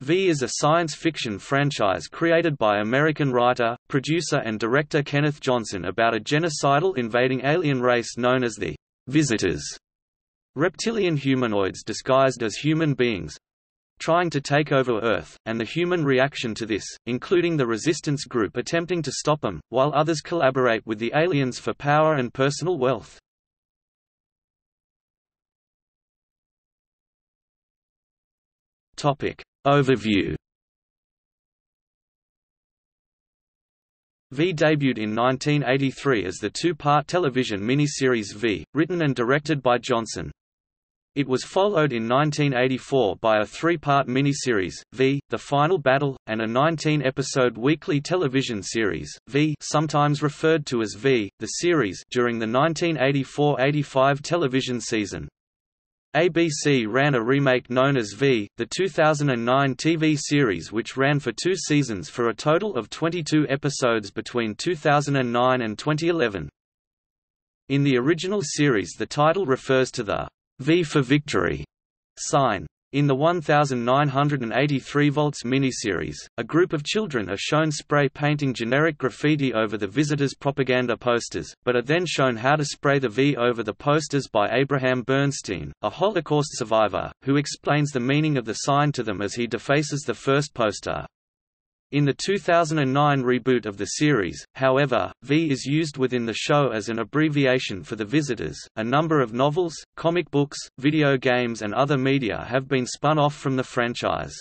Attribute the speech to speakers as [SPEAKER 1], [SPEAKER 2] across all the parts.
[SPEAKER 1] V is a science fiction franchise created by American writer, producer and director Kenneth Johnson about a genocidal invading alien race known as the Visitors, reptilian humanoids disguised as human beings, trying to take over Earth, and the human reaction to this, including the resistance group attempting to stop them, while others collaborate with the aliens for power and personal wealth. Topic. Overview V debuted in 1983 as the two-part television miniseries V, written and directed by Johnson. It was followed in 1984 by a three-part miniseries, V, The Final Battle, and a 19-episode weekly television series, V sometimes referred to as V, the series during the 1984–85 television season. ABC ran a remake known as V, the 2009 TV series which ran for two seasons for a total of 22 episodes between 2009 and 2011. In the original series the title refers to the V for Victory sign. In the 1983 Volts miniseries, a group of children are shown spray painting generic graffiti over the visitors' propaganda posters, but are then shown how to spray the V over the posters by Abraham Bernstein, a Holocaust survivor, who explains the meaning of the sign to them as he defaces the first poster. In the 2009 reboot of the series, however, V is used within the show as an abbreviation for The Visitors. A number of novels, comic books, video games, and other media have been spun off from the franchise.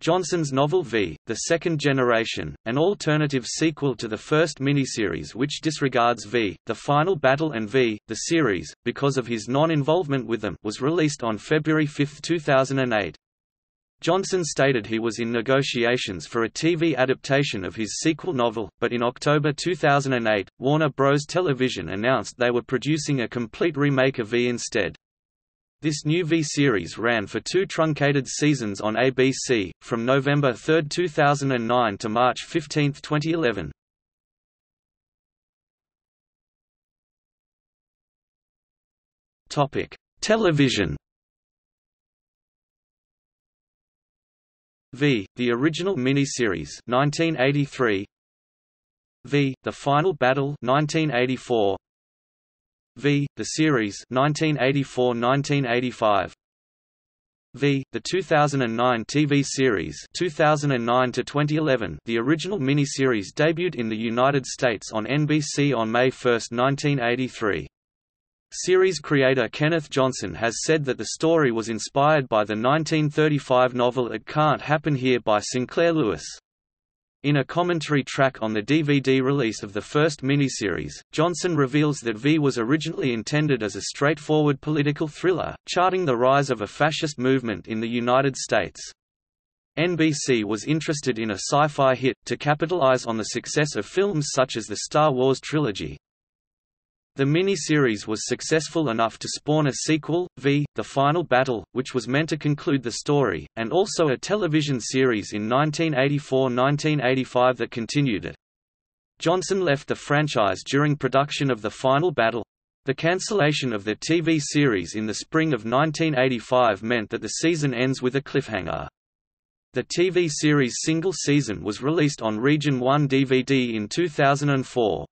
[SPEAKER 1] Johnson's novel V, The Second Generation, an alternative sequel to the first miniseries which disregards V, The Final Battle and V, the series, because of his non-involvement with them was released on February 5, 2008. Johnson stated he was in negotiations for a TV adaptation of his sequel novel, but in October 2008, Warner Bros. Television announced they were producing a complete remake of V instead. This new V series ran for two truncated seasons on ABC, from November 3, 2009 to March 15, 2011. Television V, the original miniseries 1983 V, The Final Battle 1984 V, The Series 1984-1985 V, the 2009 TV series 2009 to 2011. The original miniseries debuted in the United States on NBC on May 1, 1983. Series creator Kenneth Johnson has said that the story was inspired by the 1935 novel It Can't Happen Here by Sinclair Lewis. In a commentary track on the DVD release of the first miniseries, Johnson reveals that V was originally intended as a straightforward political thriller, charting the rise of a fascist movement in the United States. NBC was interested in a sci-fi hit, to capitalize on the success of films such as the Star Wars trilogy, the mini-series was successful enough to spawn a sequel, V, The Final Battle, which was meant to conclude the story, and also a television series in 1984–1985 that continued it. Johnson left the franchise during production of The Final Battle. The cancellation of the TV series in the spring of 1985 meant that the season ends with a cliffhanger. The TV series' single season was released on Region 1 DVD in 2004.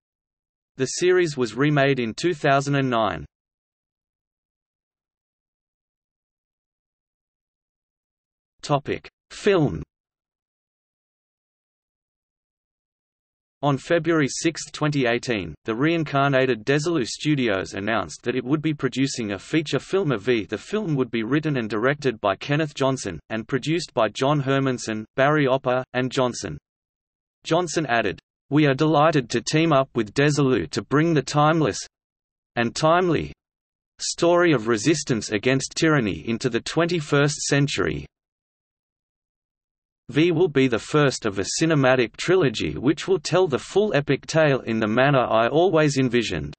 [SPEAKER 1] The series was remade in 2009. Topic: Film. On February 6, 2018, the reincarnated Desilu Studios announced that it would be producing a feature film of V. The film would be written and directed by Kenneth Johnson, and produced by John Hermanson, Barry Opper, and Johnson. Johnson added, we are delighted to team up with Desilu to bring the timeless—and timely—story of resistance against tyranny into the 21st century. V will be the first of a cinematic trilogy which will tell the full epic tale in the manner I always envisioned.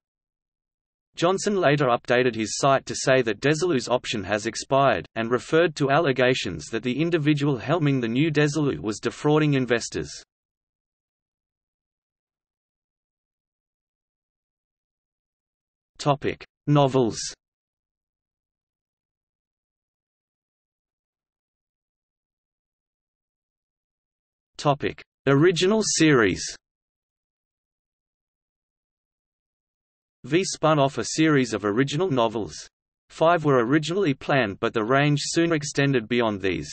[SPEAKER 1] Johnson later updated his site to say that Desilu's option has expired, and referred to allegations that the individual helming the new Desilu was defrauding investors. Topic: Novels. Topic: Original series. V spun off a series of original novels. Five were originally planned but the range soon extended beyond these.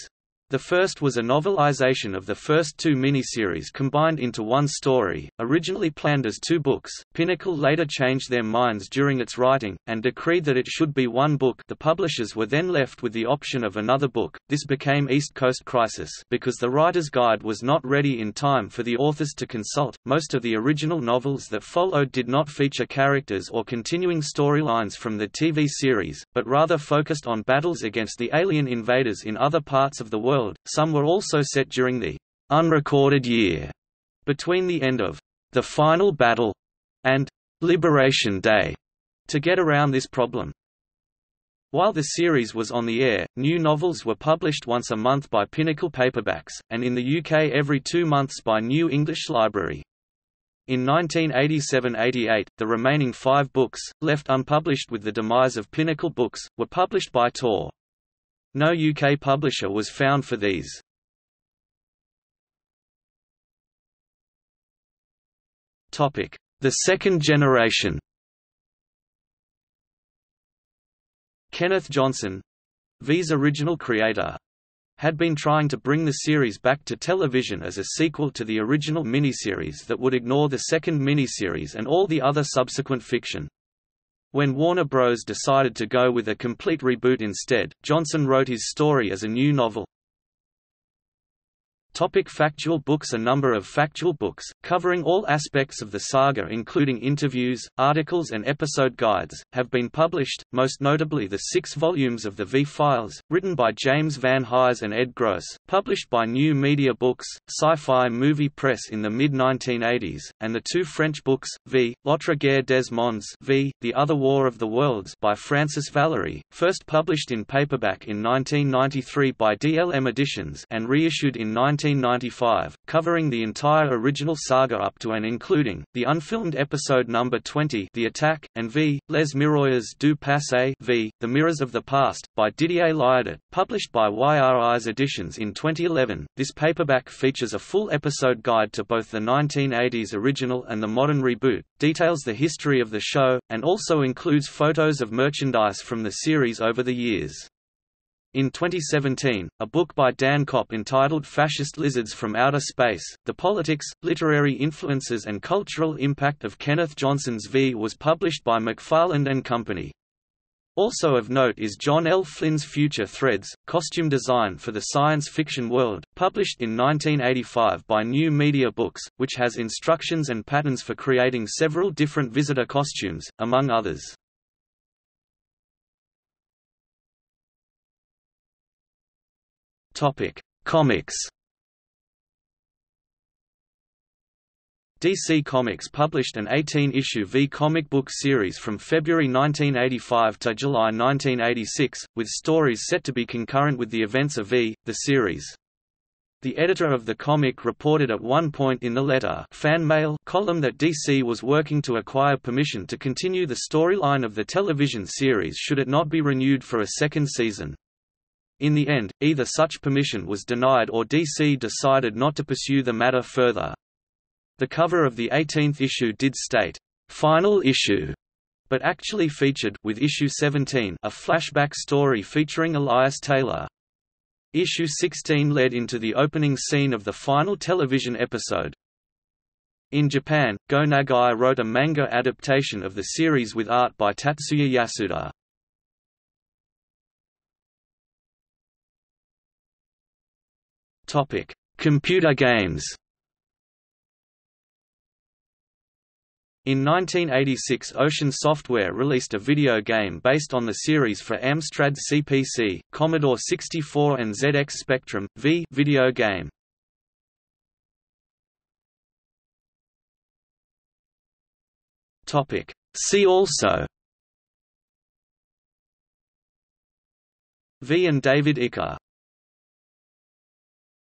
[SPEAKER 1] The first was a novelization of the first two miniseries combined into one story, originally planned as two books. Pinnacle later changed their minds during its writing, and decreed that it should be one book the publishers were then left with the option of another book. This became East Coast Crisis because the writer's guide was not ready in time for the authors to consult. Most of the original novels that followed did not feature characters or continuing storylines from the TV series, but rather focused on battles against the alien invaders in other parts of the world some were also set during the unrecorded year between the end of the final battle and Liberation Day to get around this problem. While the series was on the air, new novels were published once a month by Pinnacle Paperbacks, and in the UK every two months by New English Library. In 1987–88, the remaining five books, left unpublished with the demise of Pinnacle Books, were published by Tor. No UK publisher was found for these. The second generation Kenneth Johnson—V's original creator, had been trying to bring the series back to television as a sequel to the original miniseries that would ignore the second miniseries and all the other subsequent fiction. When Warner Bros. decided to go with a complete reboot instead, Johnson wrote his story as a new novel. Topic factual books A number of factual books, covering all aspects of the saga including interviews, articles and episode guides, have been published, most notably the six volumes of the V-Files, written by James Van Hise and Ed Gross, published by New Media Books, Sci-Fi Movie Press in the mid-1980s, and the two French books, V. L'autre guerre des mondes v. The Other War of the Worlds by Francis Valery, first published in paperback in 1993 by DLM Editions and reissued in 19 1995, covering the entire original saga up to and including, the unfilmed episode number 20 The Attack, and V. Les Miroirs du Passé v. The Mirrors of the Past, by Didier Liardet, published by YRI's Editions in 2011. This paperback features a full episode guide to both the 1980s original and the modern reboot, details the history of the show, and also includes photos of merchandise from the series over the years. In 2017, a book by Dan Copp entitled Fascist Lizards from Outer Space, The Politics, Literary Influences and Cultural Impact of Kenneth Johnson's V was published by McFarland and Company. Also of note is John L. Flynn's Future Threads, Costume Design for the Science Fiction World, published in 1985 by New Media Books, which has instructions and patterns for creating several different visitor costumes, among others. Topic: Comics. DC Comics published an 18-issue V comic book series from February 1985 to July 1986, with stories set to be concurrent with the events of V, the series. The editor of the comic reported at one point in the letter fan mail column that DC was working to acquire permission to continue the storyline of the television series should it not be renewed for a second season. In the end, either such permission was denied or DC decided not to pursue the matter further. The cover of the 18th issue did state, "'Final Issue' but actually featured with issue 17 a flashback story featuring Elias Taylor. Issue 16 led into the opening scene of the final television episode. In Japan, Go Nagai wrote a manga adaptation of the series with art by Tatsuya Yasuda. Topic: Computer games. In 1986 Ocean Software released a video game based on the series for Amstrad CPC, Commodore 64 and ZX Spectrum, V video game. See also V and David Icke